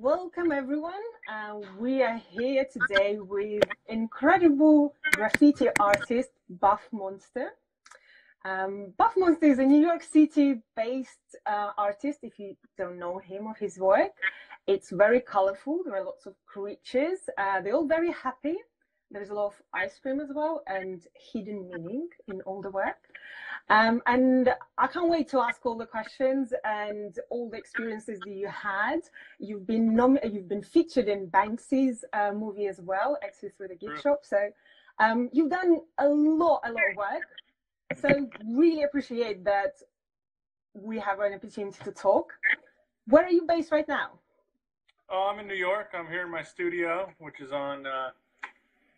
welcome everyone. Uh, we are here today with incredible graffiti artist Buff Monster. Um, Buff Monster is a New York City based uh, artist, if you don't know him or his work. It's very colorful, there are lots of creatures, uh, they're all very happy. There's a lot of ice cream as well and hidden meaning in all the work. Um, and I can't wait to ask all the questions and all the experiences that you had. You've been nom- you've been featured in Banksy's uh, movie as well, Exit Through the Gift Shop. So um, you've done a lot, a lot of work. So really appreciate that we have an opportunity to talk. Where are you based right now? Oh, I'm in New York. I'm here in my studio, which is on uh,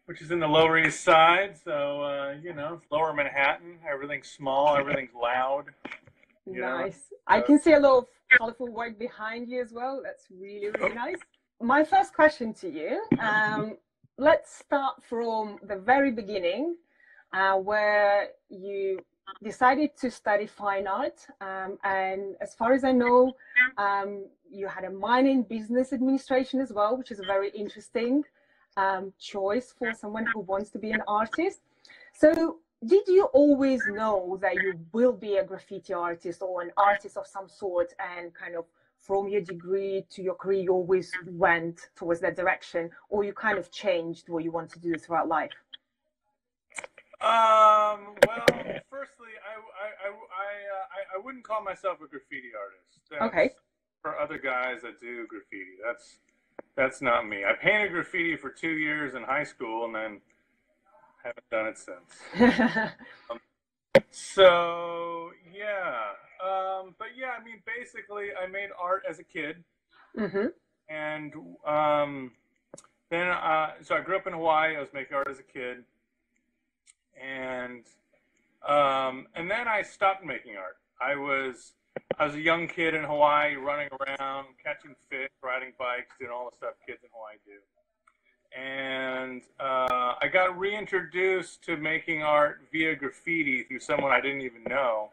which is in the Lower East Side. So, uh, you know, Lower Manhattan. Everything's small, everything's loud. Nice. Know? I can see a lot of colorful work behind you as well. That's really, really nice. My first question to you um, let's start from the very beginning, uh, where you decided to study fine art. Um, and as far as I know, um, you had a minor in business administration as well, which is very interesting um, choice for someone who wants to be an artist. So, did you always know that you will be a graffiti artist or an artist of some sort, and kind of from your degree to your career, you always went towards that direction, or you kind of changed what you want to do throughout life? Um, well, firstly, I, I, I, I, uh, I, wouldn't call myself a graffiti artist. That's okay. For other guys that do graffiti, that's that's not me. I painted graffiti for two years in high school and then haven't done it since. um, so yeah, um, but yeah, I mean, basically, I made art as a kid, mm-hmm. and um, then uh, so I grew up in Hawaii. I was making art as a kid, and um, and then I stopped making art. I was I was a young kid in Hawaii running around, catching fish, riding bikes, doing all the stuff kids in Hawaii do. And uh, I got reintroduced to making art via graffiti through someone I didn't even know.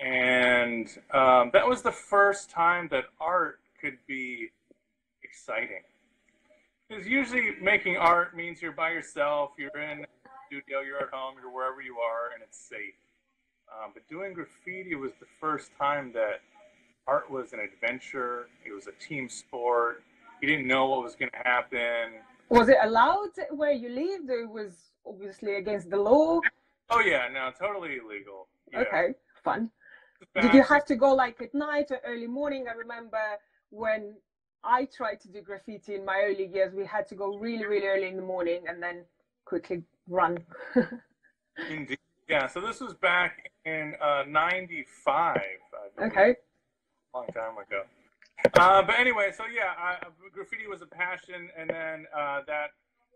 And um, that was the first time that art could be exciting. Because usually making art means you're by yourself, you're in a studio, you're at home, you're wherever you are, and it's safe um, but doing graffiti was the first time that art was an adventure. It was a team sport. You didn't know what was going to happen. Was it allowed where you lived? It was obviously against the law. Oh yeah, no, totally illegal. Yeah. Okay, fun. Did you have to go like at night or early morning? I remember when I tried to do graffiti in my early years, we had to go really, really early in the morning and then quickly run. Indeed. Yeah, so this was back in uh, 95. Okay. Long time ago. Uh, but anyway, so yeah, I, graffiti was a passion, and then uh, that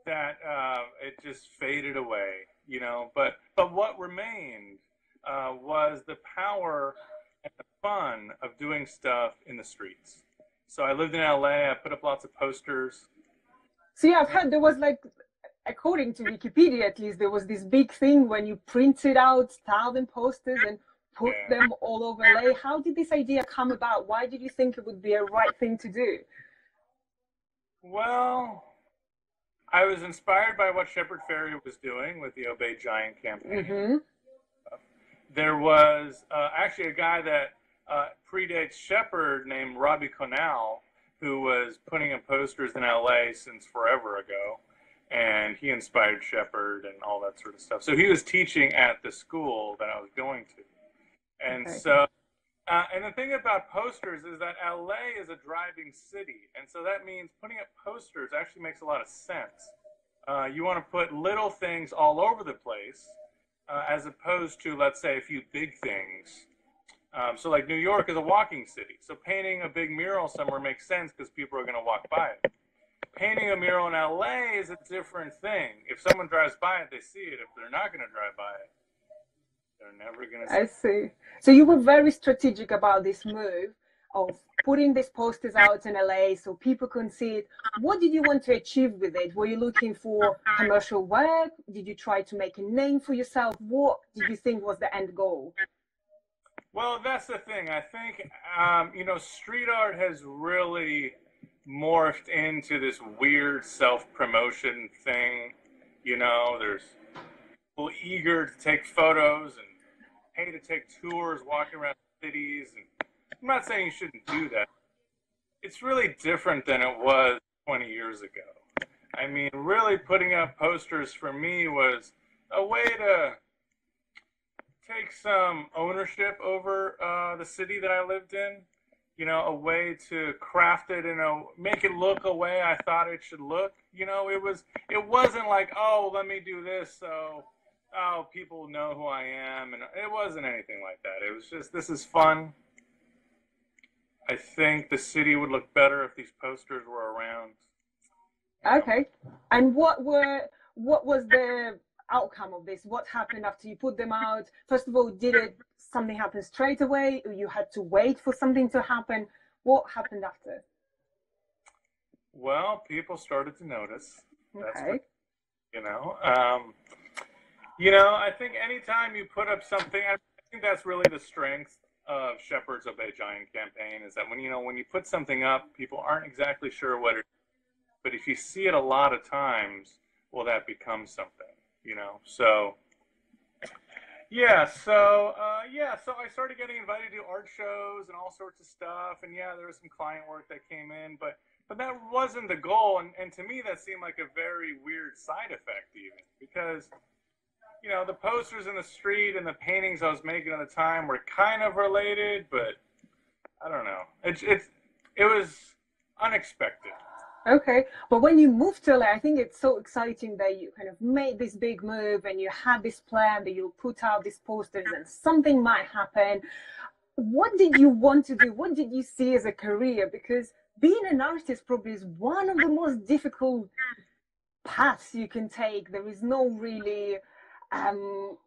that uh, it just faded away, you know. But but what remained uh, was the power and the fun of doing stuff in the streets. So I lived in LA. I put up lots of posters. See, I've heard there was like according to Wikipedia at least, there was this big thing when you printed out thousand posters and put them all over LA. How did this idea come about? Why did you think it would be a right thing to do? Well, I was inspired by what Shepard Fairey was doing with the Obey Giant campaign. Mm-hmm. There was uh, actually a guy that uh, predates Shepard named Robbie Conal, who was putting up posters in LA since forever ago and he inspired Shepard and all that sort of stuff. So he was teaching at the school that I was going to, and okay. so. Uh, and the thing about posters is that LA is a driving city, and so that means putting up posters actually makes a lot of sense. Uh, you want to put little things all over the place, uh, as opposed to, let's say, a few big things. Um, so, like New York is a walking city, so painting a big mural somewhere makes sense because people are going to walk by it painting a mural in LA is a different thing. If someone drives by it, they see it. If they're not going to drive by it, they're never going to I see. So you were very strategic about this move of putting these posters out in LA so people can see it. What did you want to achieve with it? Were you looking for commercial work? Did you try to make a name for yourself? What did you think was the end goal? Well, that's the thing. I think, um, you know, street art has really morphed into this weird self promotion thing. You know, there's people eager to take photos and pay to take tours, walking around cities. And I'm not saying you shouldn't do that. It's really different than it was 20 years ago. I mean, really putting up posters for me was a way to take some ownership over uh, the city that I lived in. You know, a way to craft it and a make it look a way I thought it should look. You know, it was it wasn't like, oh, let me do this so oh people know who I am, and it wasn't anything like that. It was just this is fun. I think the city would look better if these posters were around. Okay, and what were what was the outcome of this? What happened after you put them out? First of all, did it something happen straight away? Or you had to wait for something to happen? What happened after? Well, people started to notice. That's okay. What, you know, um, you know, I think anytime you put up something, I think that's really the strength of Shepard's Obey Giant campaign is that when you know when you put something up, people aren't exactly sure what it is, but if you see it a lot of times, well, that becomes something you know. So yeah, so uh, yeah, so I started getting invited to art shows and all sorts of stuff, and yeah, there was some client work that came in, but but that wasn't the goal, and and to me that seemed like a very weird side effect even because you know the posters in the street and the paintings I was making at the time were kind of related, but I don't know. It's it's it was unexpected. Okay, but when you moved to LA, I think it's so exciting that you kind of made this big move and you had this plan that you'll put out these posters and something might happen. What did you want to do? What did you see as a career? Because being an artist probably is one of the most difficult paths you can take. There is no really um,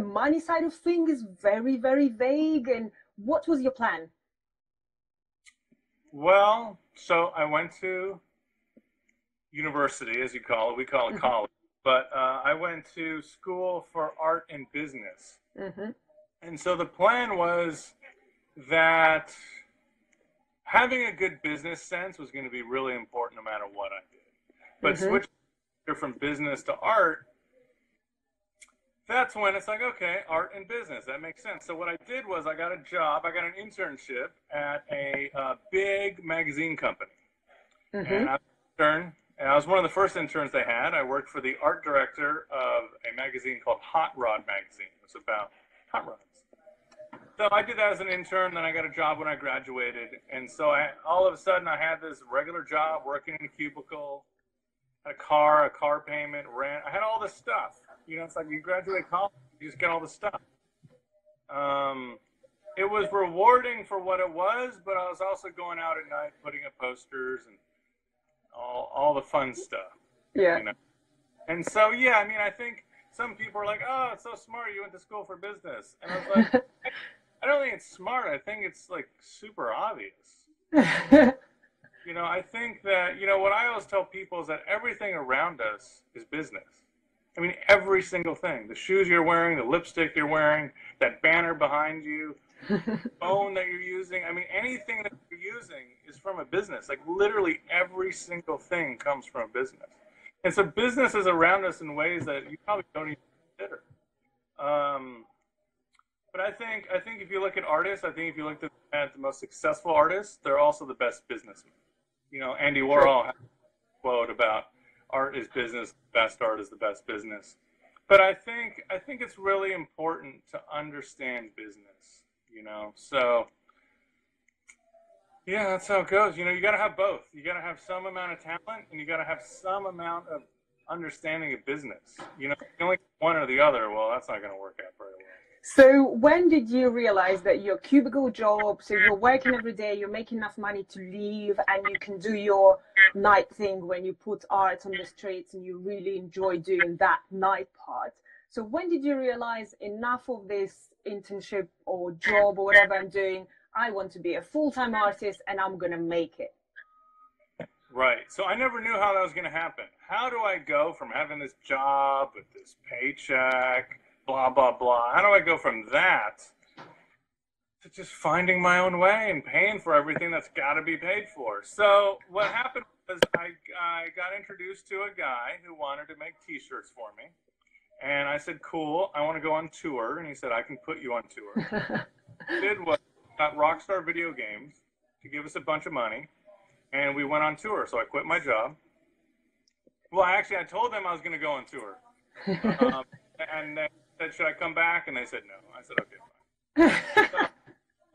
money side of things, is very, very vague. And what was your plan? Well, so I went to university, as you call it. We call it mm-hmm. college. But uh, I went to school for art and business. Mm-hmm. And so the plan was that having a good business sense was going to be really important no matter what I did. But mm-hmm. switching from business to art, that's when it's like, okay, art and business. That makes sense. So what I did was I got a job, I got an internship at a uh, big magazine company. Mm-hmm. And I was and I was one of the first interns they had. I worked for the art director of a magazine called Hot Rod Magazine. It was about hot rods. So I did that as an intern. Then I got a job when I graduated, and so I, all of a sudden I had this regular job working in a cubicle, a car, a car payment, rent. I had all this stuff. You know, it's like you graduate college, you just get all this stuff. Um, it was rewarding for what it was, but I was also going out at night putting up posters and all all the fun stuff. Yeah. You know? And so yeah, I mean, I think some people are like, "Oh, it's so smart you went to school for business," and I was like, I don't think it's smart. I think it's like super obvious. you know, I think that you know what I always tell people is that everything around us is business. I mean, every single thing. The shoes you're wearing, the lipstick you're wearing, that banner behind you, the phone that you're using. I mean, anything that you're using is from a business. Like literally every single thing comes from a business. And so business is around us in ways that you probably don't even consider. Um, but I think I think if you look at artists, I think if you look at the most successful artists, they're also the best businessmen. You know, Andy Warhol has a quote about art is business, best art is the best business. But I think I think it's really important to understand business you know. So yeah, that's how it goes. You know, you got to have both. You got to have some amount of talent, and you got to have some amount of understanding of business. You know, only one or the other. Well, that's not going to work out very. So when did you realize that your cubicle job, so you're working every day, you're making enough money to leave, and you can do your night thing when you put art on the streets and you really enjoy doing that night part. So when did you realize enough of this internship or job or whatever I'm doing. I want to be a full time artist and I'm going to make it. Right. So I never knew how that was going to happen. How do I go from having this job with this paycheck, blah, blah, blah? How do I go from that to just finding my own way and paying for everything that's got to be paid for. So what happened was I, I got introduced to a guy who wanted to make T-shirts for me, and I said, "Cool, I want to go on tour." And he said, "I can put you on tour." did was got Rockstar Video Games to give us a bunch of money, and we went on tour. So I quit my job. Well, actually, I told them I was going to go on tour, um, and they said, "Should I come back?" And they said no. I said, "Okay, fine."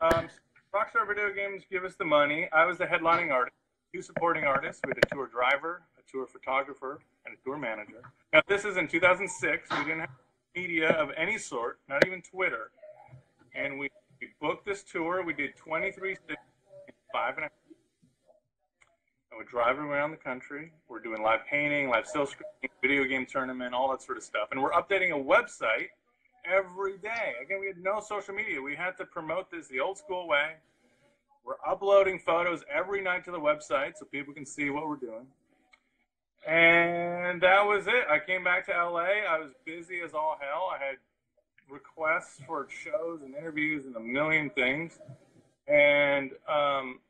so, um, Rockstar Video Games give us the money. I was the headlining artist, two supporting artists. We had a tour driver, a tour photographer, and a tour manager. Now, this is in 2006. We didn't have media of any sort, not even Twitter. And we, we booked this tour. We did 23 cities in five and a half. And we're driving around the country. We're doing live painting, live silk screening, video game tournament, all that sort of stuff. And we're updating a website every day. Again, we had no social media. We had to promote this the old school way. We're uploading photos every night to the website so people can see what we're doing. And that was it. I came back to LA. I was busy as all hell. I had requests for shows and interviews and a million things. And um,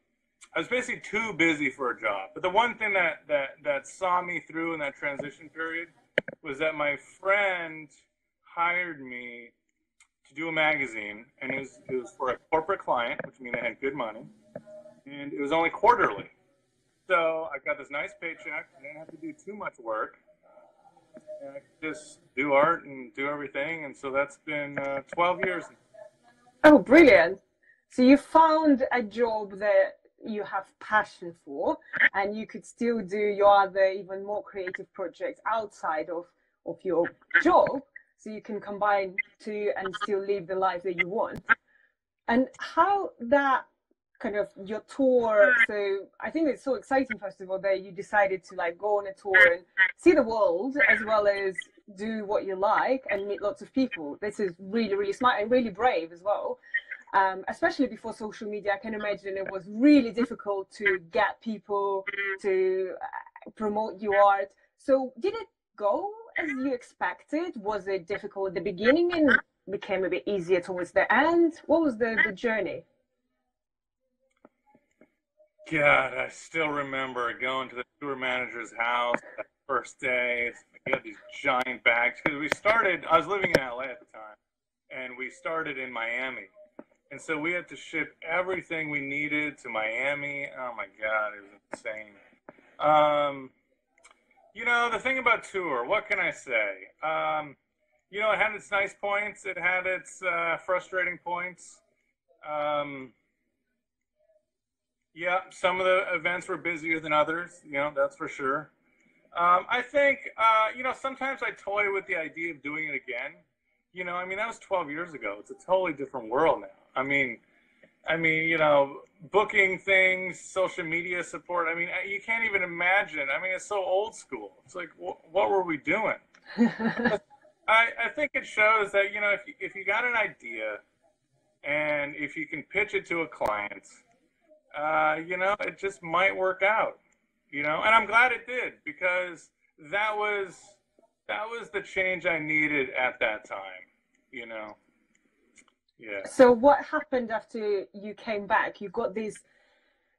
I was basically too busy for a job. But the one thing that, that, that saw me through in that transition period was that my friend – hired me to do a magazine, and it was, it was for a corporate client, which means they had good money, and it was only quarterly. So I got this nice paycheck. I didn't have to do too much work. And I could just do art and do everything. And so that's been uh, 12 years. Oh, brilliant. So you found a job that you have passion for and you could still do your other even more creative projects outside of, of your job so you can combine two and still live the life that you want. And how that kind of your tour so i think it's so exciting first of all that you decided to like go on a tour and see the world as well as do what you like and meet lots of people. This is really really smart and really brave as well. Um, especially before social media i can imagine it was really difficult to get people to uh, promote your art. So did it go as you expected? Was it difficult at the beginning and became a bit easier towards the end? What was the, the journey? God, I still remember going to the tour manager's house that first day. He had these giant bags because we started. I was living in LA at the time, and we started in Miami, and so we had to ship everything we needed to Miami. Oh my God, it was insane. Um, you know, the thing about tour, what can I say? Um, you know, it had its nice points. It had its uh, frustrating points. Um, yeah, some of the events were busier than others. You know, that's for sure. Um, I think, uh, you know, sometimes I toy with the idea of doing it again. You know, I mean, that was 12 years ago. It's a totally different world now. I mean, I mean, you know, booking things, social media support. I mean, you can't even imagine. I mean, it's so old school. It's like, wh- what were we doing? I, I think it shows that, you know, if you, if you got an idea and if you can pitch it to a client, uh, you know, it just might work out, you know, and I'm glad it did because that was, that was the change I needed at that time, you know. Yeah. So what happened after you came back? You got this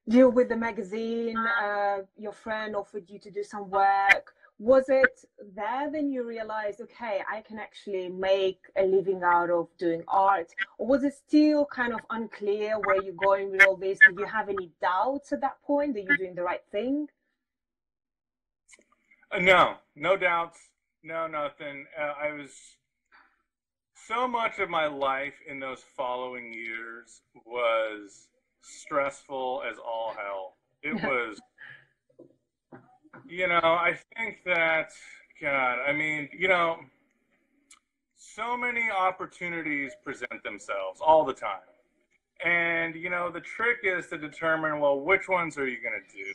deal with the magazine. Uh, your friend offered you to do some work. Was it there then you realized, okay, I can actually make a living out of doing art? Or was it still kind of unclear where you're going with all this? Did you have any doubts at that point that you're doing the right thing? Uh, no, no doubts. No, nothing. Uh, I was so much of my life in those following years was stressful as all hell. It was, you know, I think that, God, I mean, you know, so many opportunities present themselves all the time. And, you know, the trick is to determine, well, which ones are you going to do?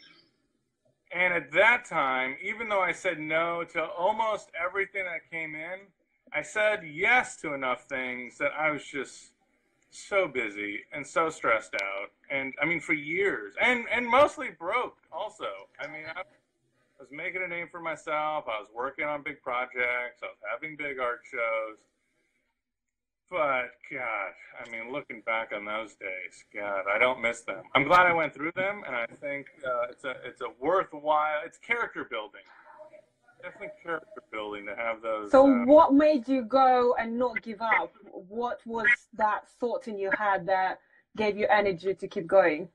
And at that time, even though I said no to almost everything that came in, I said yes to enough things that I was just so busy and so stressed out. And I mean, for years and, and mostly broke also. I mean, I was making a name for myself. I was working on big projects. I was having big art shows. but God, I mean, looking back on those days, God, I don't miss them. I'm glad I went through them, and I think uh, it's a it's a worthwhile. It's character building, definitely character building to have those. So, uh, what made you go and not give up? What was that thought in your head that gave you energy to keep going?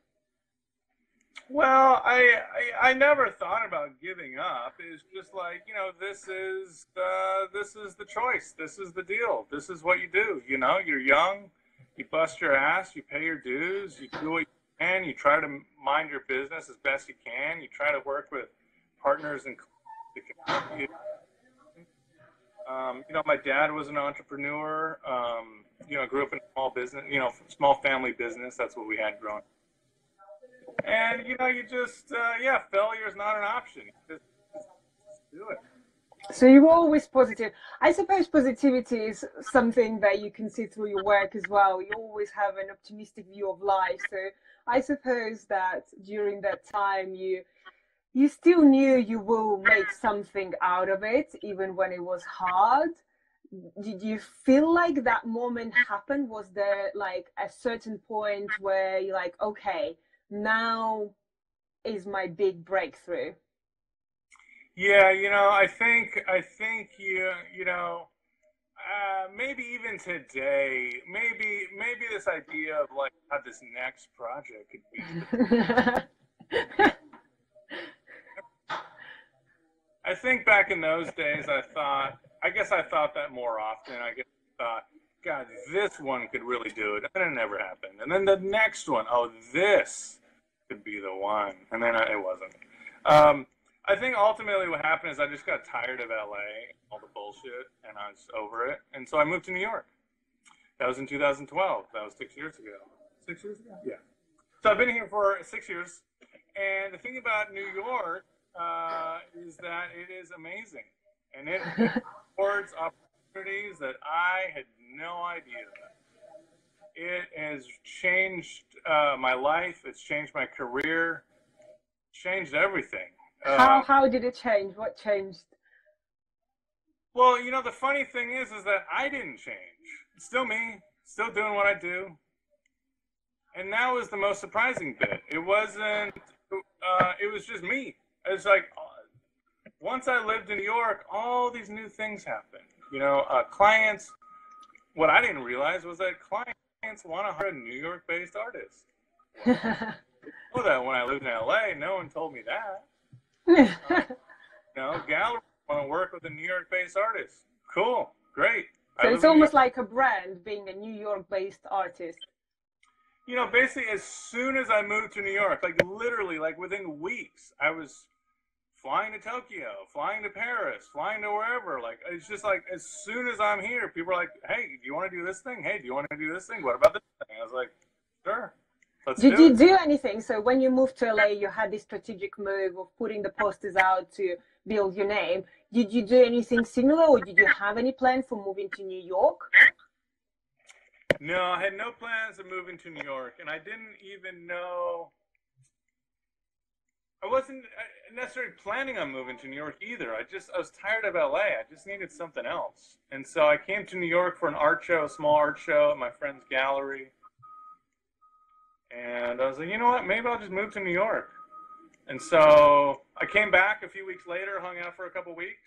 Well, I, I I never thought about giving up. It's just like you know, this is uh, this is the choice. This is the deal. This is what you do. You know, you're young, you bust your ass, you pay your dues, you do what you can, you try to mind your business as best you can. You try to work with partners and you. Um, you know, my dad was an entrepreneur. Um, you know, grew up in a small business. You know, small family business. That's what we had growing. And you know, you just uh, yeah, failure is not an option. Just, just do it. So you're always positive. I suppose positivity is something that you can see through your work as well. You always have an optimistic view of life. So I suppose that during that time you you still knew you will make something out of it even when it was hard. Did you feel like that moment happened? Was there like a certain point where you're like, okay, now is my big breakthrough? Yeah, you know, I think I think you you know uh, maybe even today, maybe maybe this idea of like how this next project could be. I think back in those days, I thought, I guess I thought that more often. I guess I thought, God, this one could really do it, and it never happened. And then the next one, oh, this could be the one, and then it wasn't. Um, I think ultimately what happened is I just got tired of LA, all the bullshit, and I was over it. And so I moved to New York. That was in 2012. That was six years ago. Six years ago? Yeah. So I've been here for six years. And the thing about New York uh, is that it is amazing. And it affords opportunities that I had no idea about. It has changed uh, my life. It's changed my career. Changed everything. How, uh, how did it change? What changed? Well, you know, the funny thing is, is that I didn't change. It's still me, still doing what I do. And that was the most surprising bit. It wasn't, uh, it was just me. It's like, uh, once I lived in New York, all these new things happened. You know, uh, clients, what I didn't realize was that clients want to hire a New York based artist. Well, that when I lived in LA, no one told me that. uh, you know, gallery want to work with a New York based artist. Cool, great. So it's almost like a brand being a New York based artist. You know, basically, as soon as I moved to New York, like literally, like within weeks, I was flying to Tokyo, flying to Paris, flying to wherever. Like it's just like as soon as I'm here, people are like, "Hey, do you want to do this thing? Hey, do you want to do this thing? What about this thing?" I was like, "Sure." Let's Did do you it. do anything? So when you moved to LA, you had this strategic move of putting the posters out to build your name. Did you do anything similar, or did you have any plan for moving to New York? No, I had no plans of moving to New York, and I didn't even know. I wasn't uh, necessarily planning on moving to New York either. I just I was tired of LA. I just needed something else, and so I came to New York for an art show, a small art show at my friend's gallery. And I was like, you know what? Maybe I'll just move to New York. And so I came back a few weeks later, hung out for a couple weeks.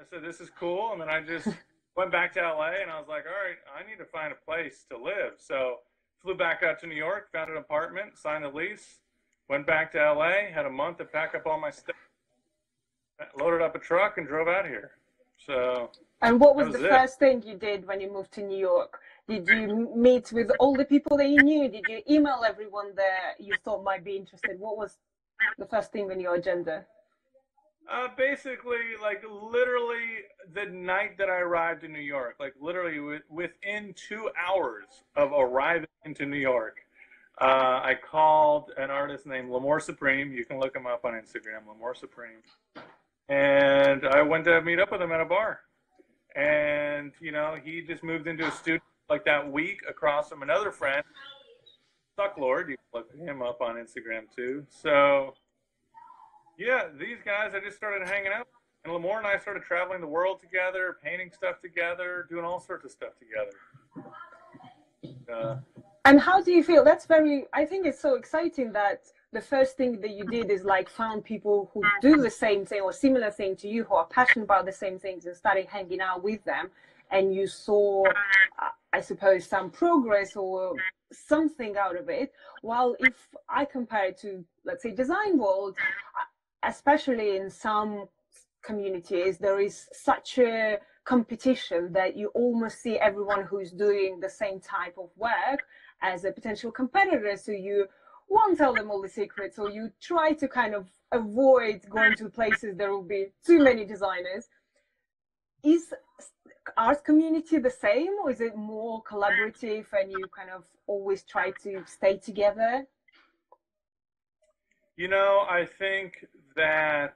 I said, this is cool. And then I just went back to LA and I was like, all right, I need to find a place to live. So flew back out to New York, found an apartment, signed a lease, went back to LA, had a month to pack up all my stuff, loaded up a truck, and drove out here. So. And what was, was the it. first thing you did when you moved to New York? Did you meet with all the people that you knew? Did you email everyone that you thought might be interested? What was the first thing on your agenda? Uh, basically, like literally the night that I arrived in New York, like literally w- within two hours of arriving into New York, uh, I called an artist named Lamour Supreme. You can look him up on Instagram, Lamour Supreme. And I went to meet up with him at a bar. And, you know, he just moved into a studio like that week across from another friend, Sucklord. You can look him up on Instagram too. So, yeah, these guys, I just started hanging out. And Lamour and I started traveling the world together, painting stuff together, doing all sorts of stuff together. Uh, and how do you feel? That's very. I think it's so exciting that the first thing that you did is like found people who do the same thing or similar thing to you, who are passionate about the same things, and started hanging out with them. And you saw, I suppose, some progress or something out of it. While if I compare it to, let's say, design world, especially in some communities, there is such a competition that you almost see everyone who's doing the same type of work as a potential competitor. So you won't tell them all the secrets, or you try to kind of avoid going to places there will be too many designers. Is art community the same, or is it more collaborative and you kind of always try to stay together? You know, I think that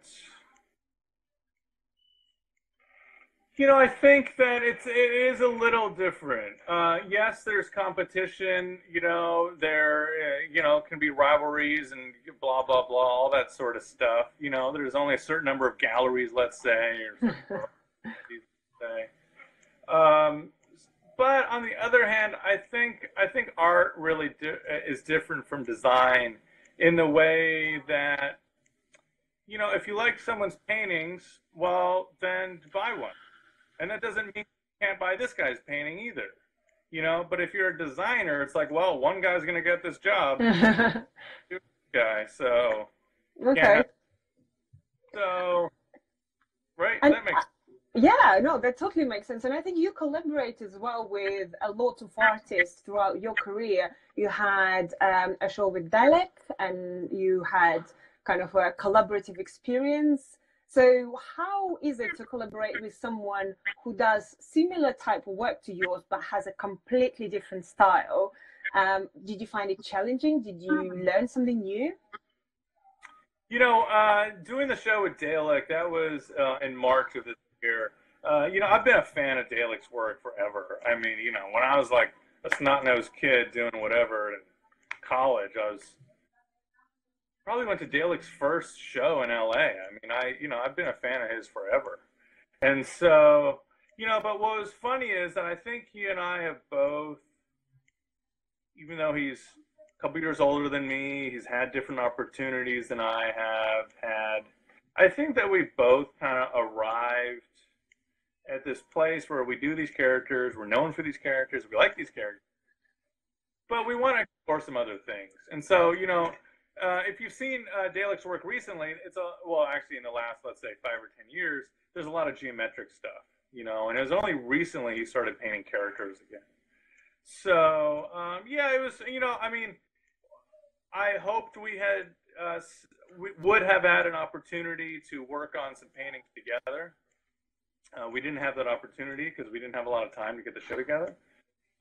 You know, I think that it's it is a little different. Uh, yes, there's competition. You know, there uh, you know can be rivalries and blah blah blah, all that sort of stuff. You know, there's only a certain number of galleries, let's say, or say. Um, but on the other hand, I think I think art really di- is different from design in the way that you know if you like someone's paintings, well, then buy one and that doesn't mean you can't buy this guy's painting either. You know, but if you're a designer, it's like, well, one guy's gonna get this job. guy, so okay. Yeah. So right, and, that makes yeah, no, that totally makes sense. And I think you collaborate as well with a lot of artists throughout your career. You had um, a show with Dalek and you had kind of a collaborative experience so how is it to collaborate with someone who does similar type of work to yours but has a completely different style? Um, did you find it challenging? Did you learn something new? You know, uh, doing the show with Dalek, that was uh, in March of this year. Uh, you know, I've been a fan of Dalek's work forever. I mean, you know, when I was like a snot-nosed kid doing whatever in college, I was probably went to Dalek's first show in LA. I mean, I you know I've been a fan of his forever, and so you know. But what was funny is that I think he and I have both, even though he's a couple years older than me, he's had different opportunities than I have had. I think that we both kind of arrived at this place where we do these characters, we're known for these characters, we like these characters, but we want to explore some other things. And so, you know, uh, if you've seen uh, Dalek's work recently, it's a well, actually in the last let's say five or ten years, there's a lot of geometric stuff, you know, and it was only recently he started painting characters again. So um, yeah, it was you know, I mean, I hoped we had uh, we would have had an opportunity to work on some paintings together. Uh, we didn't have that opportunity because we didn't have a lot of time to get the show together.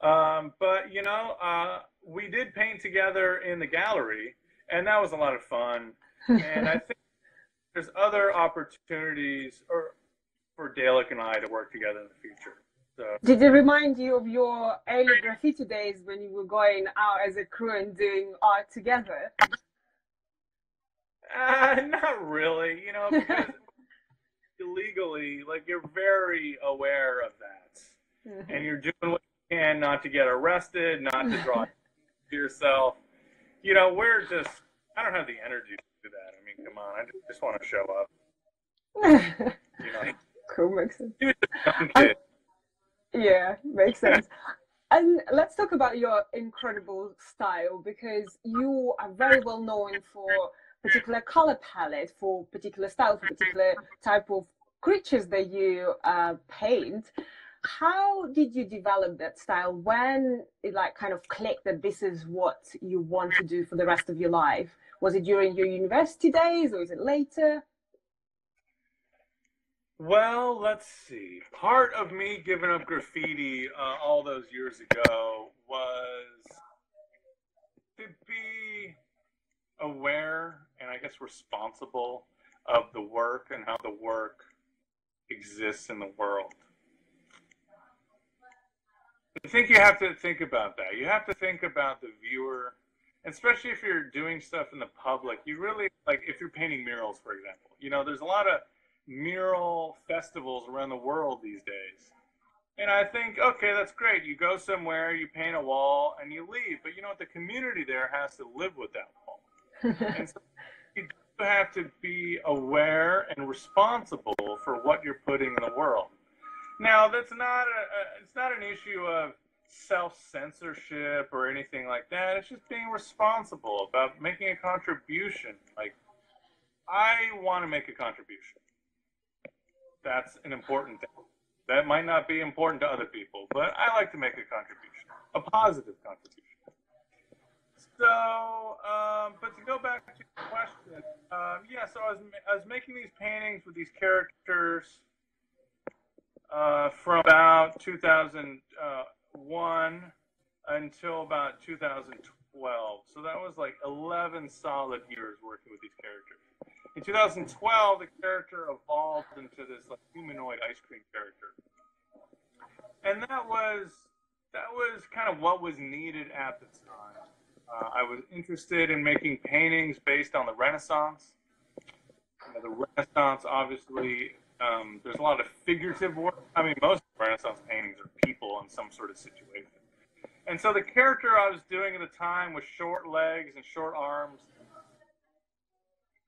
Um, but you know, uh, we did paint together in the gallery and that was a lot of fun. And I think there's other opportunities or for Dalek and I to work together in the future. So. Did it remind you of your early graffiti days when you were going out as a crew and doing art together? Uh, not really, you know, because illegally, like you're very aware of that, mm-hmm. and you're doing what you can not to get arrested, not to draw yourself you know, we're just, I don't have the energy to do that. I mean, come on, I just, just want to show up. you know, cool, makes sense. Um, yeah, makes sense. And let's talk about your incredible style because you are very well known for particular color palette, for particular style, for particular type of creatures that you uh, paint. How did you develop that style when it like kind of clicked that this is what you want to do for the rest of your life? Was it during your university days or is it later? Well let's see. Part of me giving up graffiti uh, all those years ago was to be aware and i guess responsible of the work and how the work exists in the world I think you have to think about that. You have to think about the viewer, especially if you're doing stuff in the public. You really like if you're painting murals, for example. You know, there's a lot of mural festivals around the world these days, And I think, okay, that's great. You go somewhere, you paint a wall, and you leave. But you know what? The community there has to live with that wall. and so you have to be aware and responsible for what you're putting in the world. Now, that's not a, it's not an issue of self censorship or anything like that. It's just being responsible about making a contribution. Like, I want to make a contribution. That's an important thing. That might not be important to other people, but I like to make a contribution, a positive contribution. So, um, but to go back to your question, um, yeah, so I was, I was making these paintings with these characters uh, from about 2001 until about 2012. So that was like 11 solid years working with these characters. In 2012, the character evolved into this like humanoid ice cream character, and that was that was kind of what was needed at the time. Uh, I was interested in making paintings based on the Renaissance. You know, the Renaissance, obviously, um, there's a lot of figurative work. I mean, most Renaissance paintings are people in some sort of situation. And so the character I was doing at the time with short legs and short arms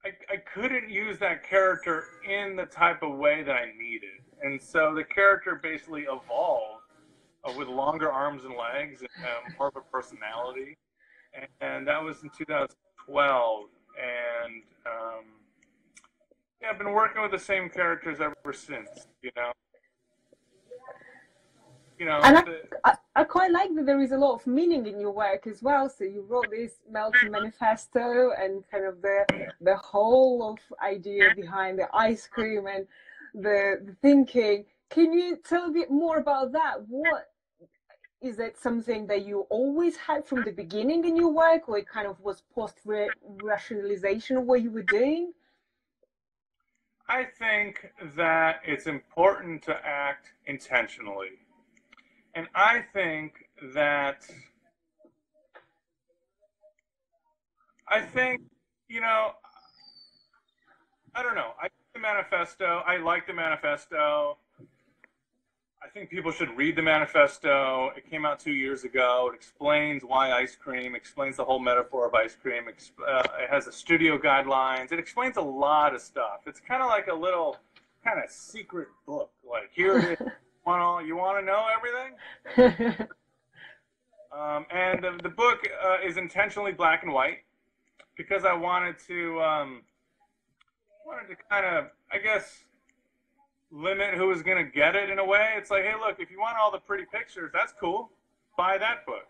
I, I couldn't use that character in the type of way that I needed. And so the character basically evolved uh, with longer arms and legs and uh, more of a personality. And, that was in 2012. And um, yeah, I've been working with the same characters ever since, you know you know. And I, I, I, quite like that there is a lot of meaning in your work as well. So you wrote this Melting Manifesto and kind of the the whole of idea behind the ice cream and the, the thinking. Can you tell a bit more about that? What is that something that you always had from the beginning in your work, or it kind of was post rationalization of what you were doing? I think that it's important to act intentionally. And I think that I think, you know, I don't know. I the manifesto. I like the manifesto. I think people should read the manifesto. It came out two years ago. It explains why ice cream, explains the whole metaphor of ice cream. Uh, it has the studio guidelines. It explains a lot of stuff. It's kind of like a little kind of secret book. Like, here it is. want to you want to know everything? um, and the, the book uh, is intentionally black and white because I wanted to um, wanted to kind of I guess limit who was going to get it in a way. It's like, hey, look, if you want all the pretty pictures, that's cool. Buy that book.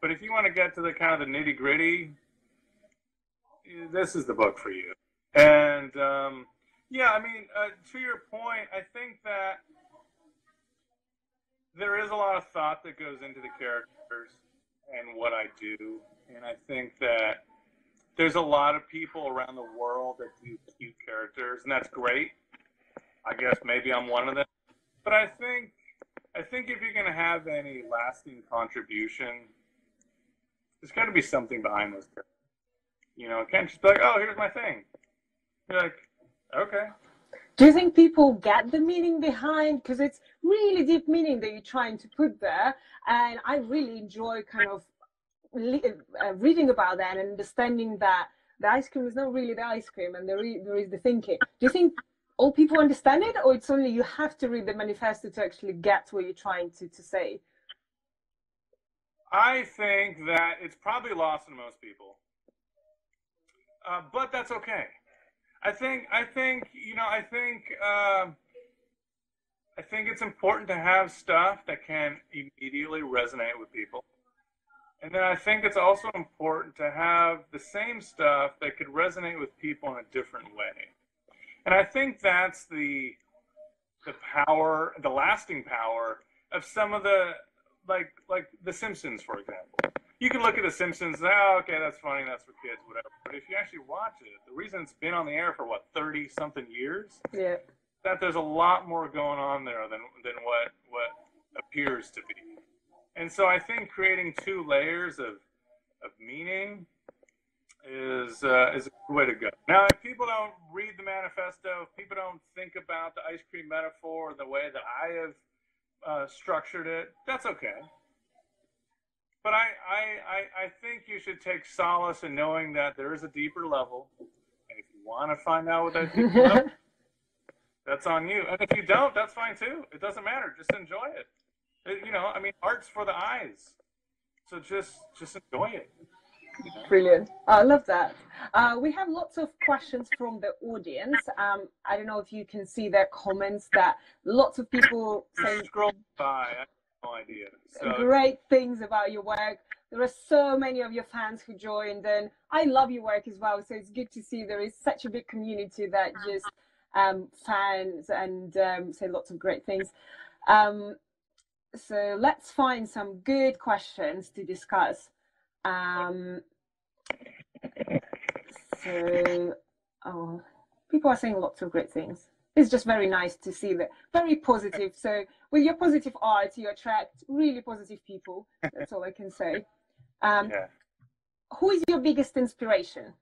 But if you want to get to the kind of the nitty gritty, this is the book for you. And um, yeah, I mean, uh, to your point, I think that there is a lot of thought that goes into the characters and what I do, and I think that there's a lot of people around the world that do cute characters, and that's great. I guess maybe I'm one of them, but I think I think if you're going to have any lasting contribution, there's got to be something behind those characters. You know, it can't just be like, oh, here's my thing. You're like, okay, do you think people get the meaning behind because it's really deep meaning that you're trying to put there and i really enjoy kind of uh, reading about that and understanding that the ice cream is not really the ice cream and there is, there is the thinking do you think all people understand it or it's only you have to read the manifesto to actually get what you're trying to, to say? I think that it's probably lost in most people. Uh, but that's okay. I think I think you know I think uh, I think it's important to have stuff that can immediately resonate with people, and then I think it's also important to have the same stuff that could resonate with people in a different way, and I think that's the the power, the lasting power of some of the like like The Simpsons, for example you can look at The Simpsons. Oh, okay, that's funny. That's for kids, whatever. But if you actually watch it, the reason it's been on the air for what thirty something years, yeah, that there's a lot more going on there than than what what appears to be. And so I think creating two layers of of meaning is uh, is a good way to go. Now, if people don't read the manifesto, if people don't think about the ice cream metaphor the way that I have uh, structured it. That's okay. But I, I, I, I think you should take solace in knowing that there is a deeper level. And if you want to find out what that deeper level, that's on you. And if you don't, that's fine too. It doesn't matter. Just enjoy it. it you know, I mean, art's for the eyes. So just, just enjoy it. Brilliant. I love that. Uh, we have lots of questions from the audience. Um, I don't know if you can see their comments that lots of people say scroll by. I have no idea. So. Great things about your work. There are so many of your fans who joined, and I love your work as well. So it's good to see there is such a big community that just um, fans and um, say lots of great things. Um, so let's find some good questions to discuss. Um, so, oh, people are saying lots of great things. It's just very nice to see that. Very positive. So, with your positive art, you attract really positive people. That's all I can say. Um, yeah. Who is your biggest inspiration?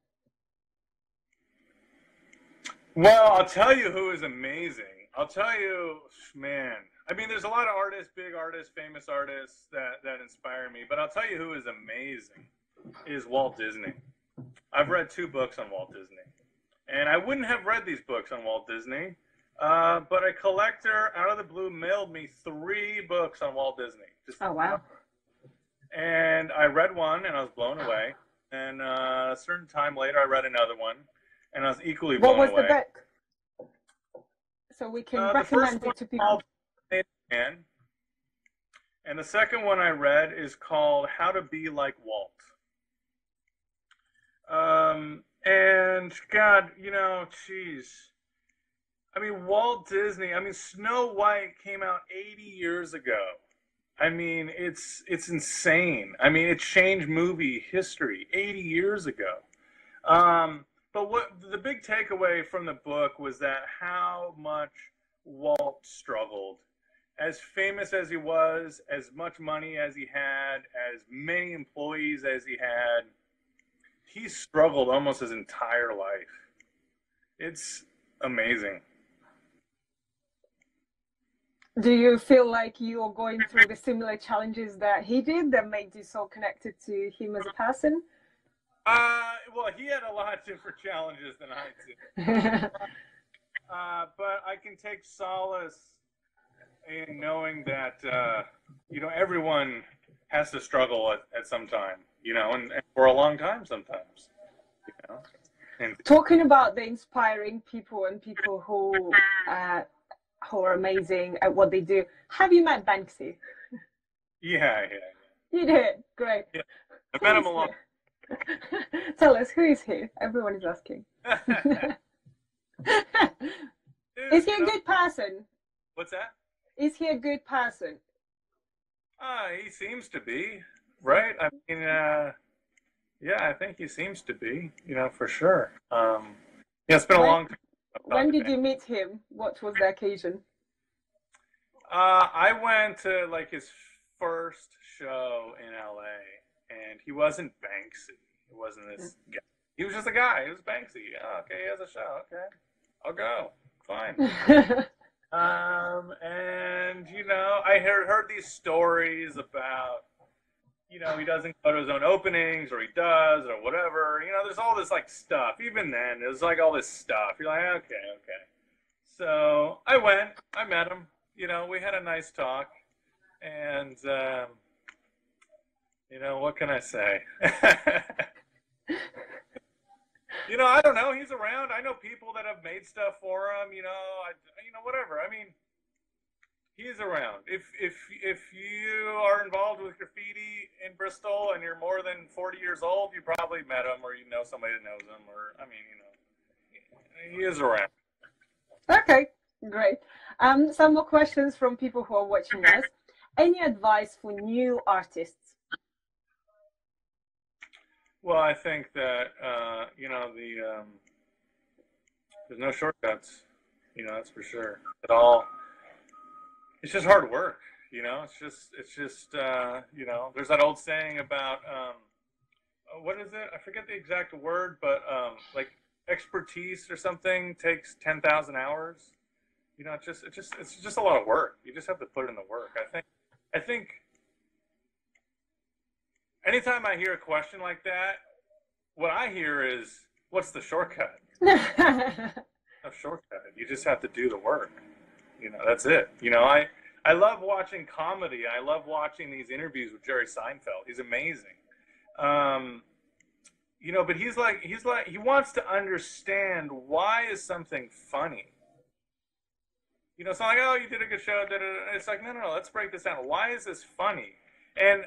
Well, I'll tell you who is amazing. I'll tell you, man. I mean, there's a lot of artists, big artists, famous artists that that inspire me. But I'll tell you who is amazing is Walt Disney. I've read two books on Walt Disney, and I wouldn't have read these books on Walt Disney, uh, but a collector out of the blue mailed me three books on Walt Disney. Oh wow! And I read one, and I was blown away. And uh, a certain time later, I read another one, and I was equally blown away. What was away. the book? So we can uh, recommend it to people. And the second one I read is called How to Be Like Walt. Um, and God, you know, jeez. I mean, Walt Disney. I mean, Snow White came out 80 years ago. I mean, it's it's insane. I mean, it changed movie history 80 years ago. Um, but what the big takeaway from the book was that how much Walt struggled. As famous as he was, as much money as he had, as many employees as he had, he struggled almost his entire life. It's amazing. Do you feel like you are going through the similar challenges that he did that made you so connected to him as a person? Uh, well, he had a lot different challenges than I did. uh, but I can take solace in knowing that, uh, you know, everyone has to struggle at, at some time you know, and, and for a long time sometimes. You know? And talking about the inspiring people and people who uh, who are amazing at what they do. Have you met Banksy? Yeah, yeah. You did. Great. Yeah. I met him a lot. Tell us who is he? Everyone is asking. is he a good person? What's that? Is he a good person? Uh, he seems to be right? I mean, uh, yeah, I think he seems to be, you know, for sure. Um, yeah, it's been when, a long time. When did you meet him? What was the occasion? Uh, I went to like his first show in LA, and he wasn't Banksy. He wasn't this mm. guy. He was just a guy. He was Banksy. Oh, okay, he has a show. Okay, I'll go. Fine. um, and you know, I heard heard these stories about you know, he doesn't go to his own openings or he does or whatever. You know, there's all this like stuff. Even then, there's like all this stuff. You're like, okay, okay. So I went, I met him. You know, we had a nice talk, and um, you know, what can I say? you know, I don't know. He's around. I know people that have made stuff for him. You know, I, you know, whatever. I mean he's around. If if if you are involved with graffiti in Bristol and you're more than 40 years old, you probably met him or you know somebody that knows him or I mean, you know, he is around. Okay, great. Um, some more questions from people who are watching us. Any advice for new artists? Well, I think that uh, you know the um, there's no shortcuts. You know that's for sure. It all it's just hard work you know it's just it's just uh, you know there's that old saying about um, uh, what is it i forget the exact word but um, like expertise or something takes 10,000 hours You know, it's just it's just it's just a lot of work. You just have to put in the work. I think I think anytime I hear a question like that, what I hear is, "What's the shortcut?" no shortcut. You just have to do the work. You know, that's it. You know, I I love watching comedy. I love watching these interviews with Jerry Seinfeld. He's amazing. Um, you know, but he's like he's like he wants to understand why is something funny. You know, it's not like oh you did a good show. Da, da, da. It's like no no no. Let's break this down. Why is this funny? And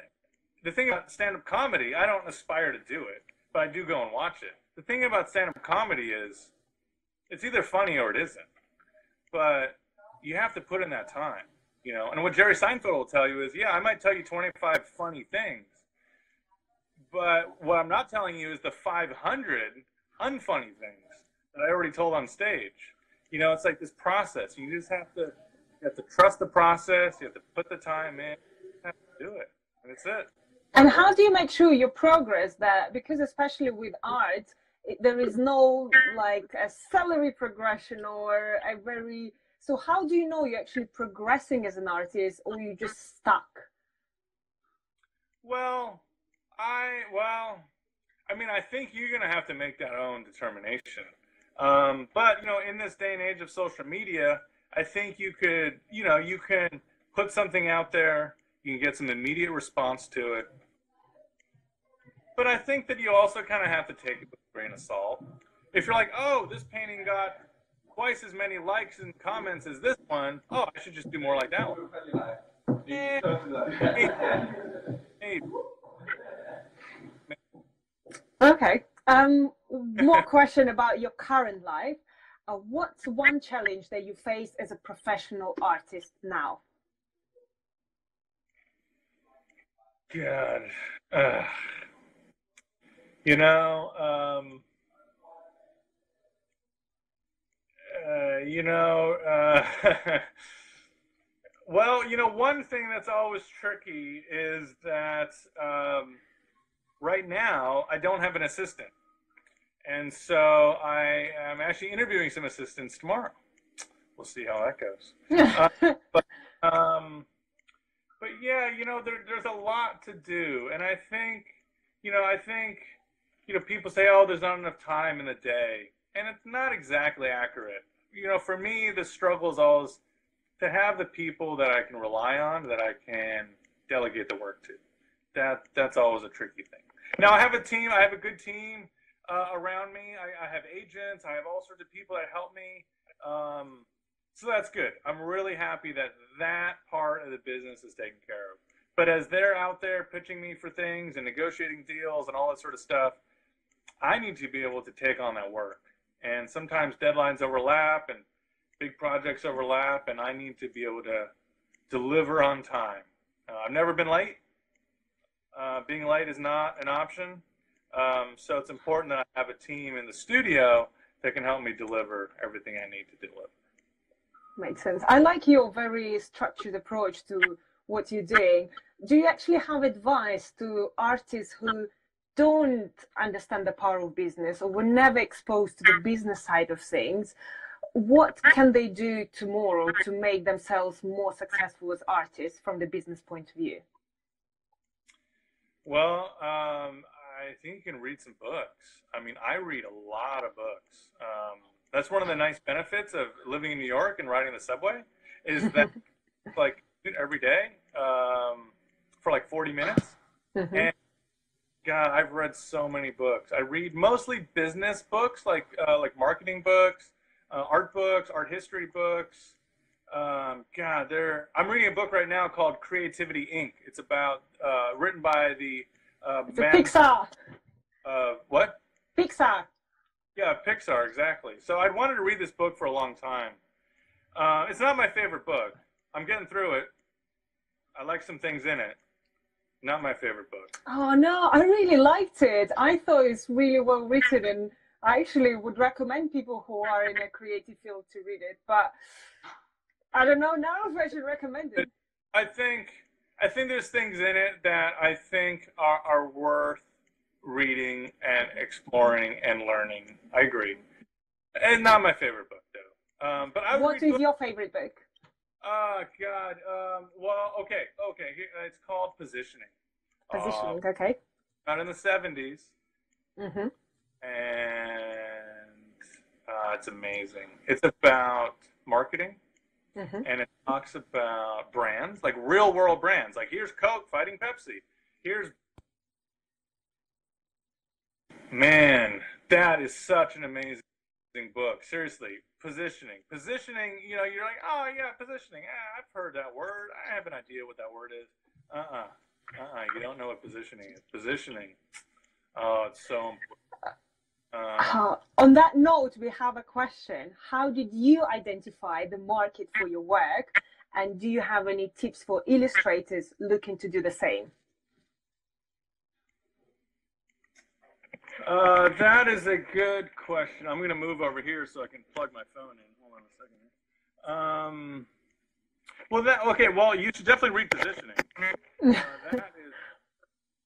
the thing about stand-up comedy, I don't aspire to do it, but I do go and watch it. The thing about stand-up comedy is, it's either funny or it isn't. But you have to put in that time, you know. And what Jerry Seinfeld will tell you is, yeah, I might tell you 25 funny things, but what I'm not telling you is the 500 unfunny things that I already told on stage. You know, it's like this process. You just have to you have to trust the process. You have to put the time in. You have to do it, and that's it. And how do you make sure your progress that because especially with art, there is no like a salary progression or a very so how do you know you're actually progressing as an artist or you just stuck? Well, I well, I mean, I think you're gonna have to make that own determination. Um, but you know, in this day and age of social media, I think you could, you know, you can put something out there, you can get some immediate response to it. But I think that you also kind of have to take it with a grain of salt. If you're like, oh, this painting got twice as many likes and comments as this one, oh, I should just do more like that one. Eh, Okay. Um, more question about your current life. Uh, what's one challenge that you face as a professional artist now? God, uh, you know, um, uh, you know, uh, well, you know, one thing that's always tricky is that. Um, right now, I don't have an assistant. And so I am actually interviewing some assistants tomorrow. We'll see how that goes. uh, but, um, but yeah, you know, there, there's a lot to do. And I think, you know, I think, you know, people say, oh, there's not enough time in the day. And it's not exactly accurate. You know, for me, the struggle is always to have the people that I can rely on, that I can delegate the work to. That that's always a tricky thing. Now I have a team. I have a good team uh, around me. I, I, have agents. I have all sorts of people that help me. Um, so that's good. I'm really happy that that part of the business is taken care of. But as they're out there pitching me for things and negotiating deals and all that sort of stuff, I need to be able to take on that work. And sometimes deadlines overlap and big projects overlap, and I need to be able to deliver on time. Uh, I've never been late. Uh, being late is not an option. Um, so it's important that I have a team in the studio that can help me deliver everything I need to deliver. Makes sense. I like your very structured approach to what you're doing. Do you actually have advice to artists who don't understand the power of business or were never exposed to the business side of things? What can they do tomorrow to make themselves more successful as artists from the business point of view? Well, um, I think you can read some books. I mean, I read a lot of books. Um, that's one of the nice benefits of living in New York and riding the subway is that like every day um, for like 40 minutes. Mm-hmm. And God, I've read so many books. I read mostly business books, like uh, like marketing books, uh, art books, art history books. Um, God, there. I'm reading a book right now called Creativity Inc. It's about uh, written by the uh, man, Pixar. Uh, what? Pixar. Yeah, Pixar, exactly. So I'd wanted to read this book for a long time. Uh, it's not my favorite book. I'm getting through it. I like some things in it. Not my favorite book. Oh no, I really liked it. I thought it's really well written, and I actually would recommend people who are in a creative field to read it. But I don't know now if I should recommend it. I think I think there's things in it that I think are, are worth reading and exploring and learning. I agree. And not my favorite book though. Um, but I What books- your favorite book? Oh God. Um, well, okay, okay. It's called Positioning. Positioning. Uh, okay. out in the seventies, hmm and uh, it's amazing. It's about marketing, hmm and it talks about brands, like real world brands. Like here's Coke fighting Pepsi. Here's man, that is such an amazing book. Seriously, positioning, positioning. You know, you're like, oh yeah, positioning. Ah, I've heard that word. I have an idea what that word is. Uh uh-uh. uh. Uh-uh. You don't know what positioning is. Positioning. Oh, it's so important. Uh, on that note, we have a question. How did you identify the market for your work? And do you have any tips for illustrators looking to do the same? Uh, that is a good question. I'm going to move over here so I can plug my phone in. Hold on a second. Here. Um, well, that okay. Well, you should definitely read positioning. Uh, that is,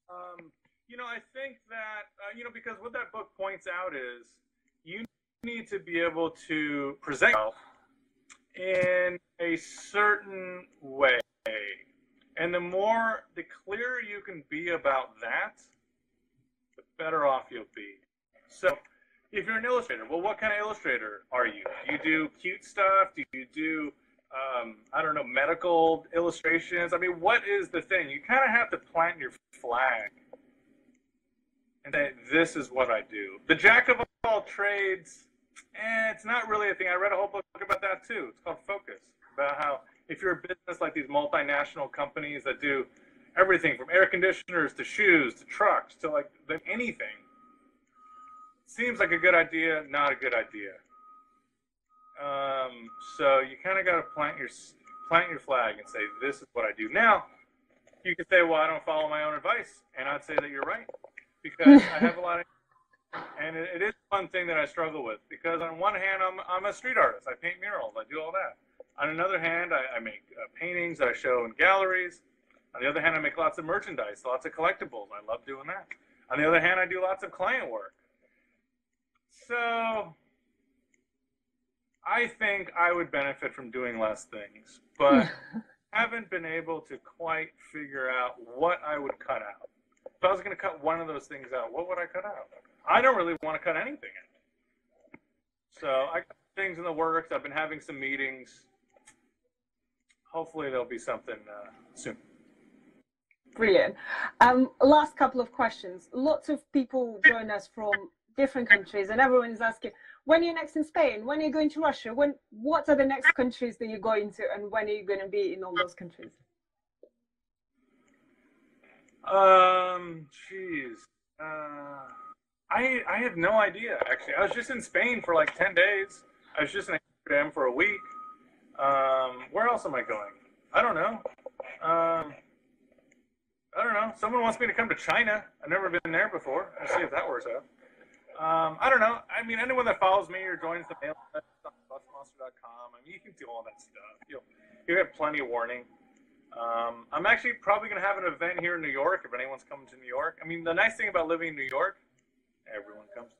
um, you know, I think that uh, you know because what that book points out is you need to be able to present yourself in a certain way, and the more, the clearer you can be about that, better off you'll be. So, if you're an illustrator, well, what kind of illustrator are you? Do you do cute stuff? Do you do, um, I don't know, medical illustrations? I mean, what is the thing? You kind of have to plant your flag and say, this is what I do. The jack of all trades, eh, it's not really a thing. I read a whole book about that too. It's called Focus, about how if you're a business like these multinational companies that do everything from air conditioners to shoes to trucks to like anything. Seems like a good idea, not a good idea. Um, so you kind of got to plant your plant your flag and say, "This is what I do." Now, you could say, "Well, I don't follow my own advice," and I'd say that you're right because I have a lot of, and it, it is one thing that I struggle with because on one hand, I'm I'm a street artist. I paint murals. I do all that. On another hand, I, I make uh, paintings that I show in galleries. On the other hand, I make lots of merchandise, lots of collectibles. I love doing that. On the other hand, I do lots of client work. So I think I would benefit from doing less things, but haven't been able to quite figure out what I would cut out. If I was going to cut one of those things out, what would I cut out? I don't really want to cut anything out. So I got things in the works. I've been having some meetings. Hopefully, there'll be something uh, soon. Brilliant. Um, last couple of questions. Lots of people join us from different countries, and everyone is asking, when are you next in Spain? When are you going to Russia? When? What are the next countries that you're going to, and when are you going to be in all those countries? Um, jeez. Uh, I I have no idea. Actually, I was just in Spain for like ten days. I was just in Amsterdam for a week. Um, where else am I going? I don't know. Um, I don't know. Someone wants me to come to China. I've never been there before. Let's see if that works out. Um, I don't know. I mean, anyone that follows me or joins the mail list on buffmonster.com, I mean, you can do all that stuff. You'll, you'll get plenty of warning. Um, I'm actually probably going to have an event here in New York if anyone's coming to New York. I mean, the nice thing about living in New York, everyone comes.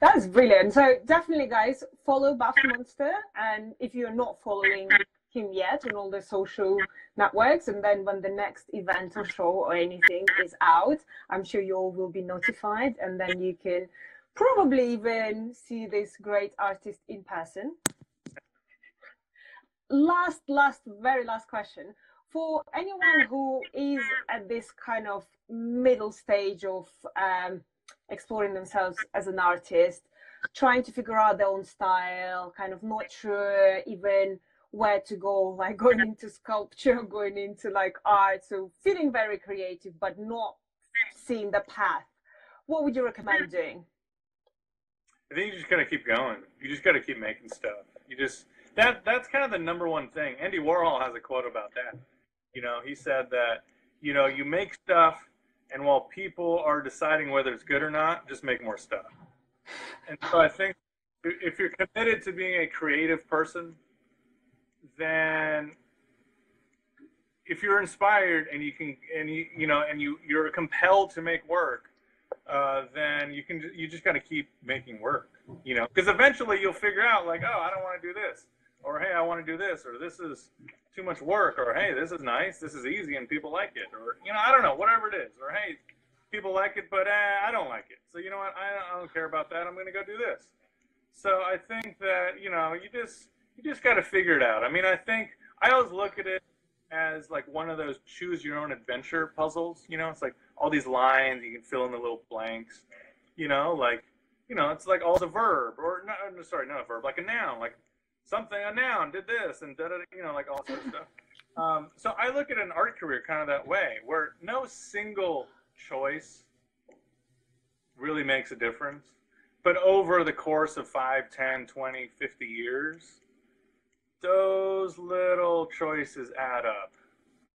That's brilliant. So definitely, guys, follow Buff Monster, and if you're not following him yet on all the social networks, and then when the next event or show or anything is out, I'm sure you all will be notified, and then you can probably even see this great artist in person. Last, last, very last question. For anyone who is at this kind of middle stage of um, exploring themselves as an artist, trying to figure out their own style, kind of not sure even where to go, like going into sculpture, going into like art, so feeling very creative but not mm. seeing the path. What would you recommend doing? I think you just got to keep going. You just got to keep making stuff. You just that that's kind of the number one thing. Andy Warhol has a quote about that. You know, he said that you know you make stuff, and while people are deciding whether it's good or not, just make more stuff. And so I think if you're committed to being a creative person, then if you're inspired and you can and you you know and you you're compelled to make work uh, then you can you just got to keep making work, you know, because eventually you'll figure out like, oh, I don't want to do this, or hey, I want to do this, or this is too much work, or hey, this is nice, this is easy, and people like it, or you know, I don't know, whatever it is, or hey, people like it, but eh, I don't like it, so you know what, I, I don't care about that. I'm going to go do this. So I think that you know, you just you just got to figure it out. I mean, I think I always look at it as like one of those choose your own adventure puzzles. You know, it's like all these lines you can fill in the little blanks. You know, like you know, it's like all the verb or not. Sorry, not a verb, like a noun, like something a noun did this and da da. You know, like all sorts of stuff. Um, so I look at an art career kind of that way, where no single choice really makes a difference. But over the course of 5, 10, 20, 50 years, those little choices add up.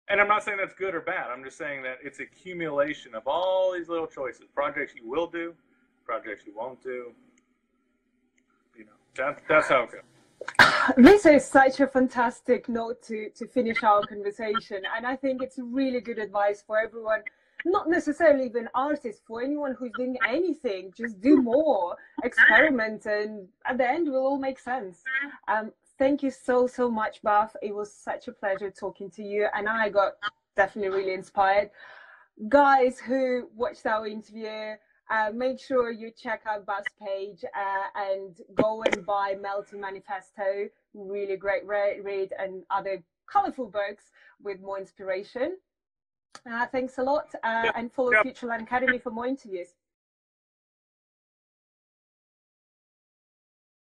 And I'm not saying that's good or bad. I'm just saying that it's accumulation of all these little choices. Projects you will do, projects you won't do. You know, that, that's how it goes. This is such a fantastic note to, to finish our conversation. And I think it's really good advice for everyone, not necessarily even artists, for anyone who's doing anything, just do more, experiment, and at the end, it will all make sense. Um, thank you so so much Buff it was such a pleasure talking to you and I got definitely really inspired. Guys who watched our interview uh, make sure you check out Buff's page uh, and go and buy Melting Manifesto really great read and other colorful books with more inspiration. Uh, thanks a lot uh, and follow Future London Academy for more interviews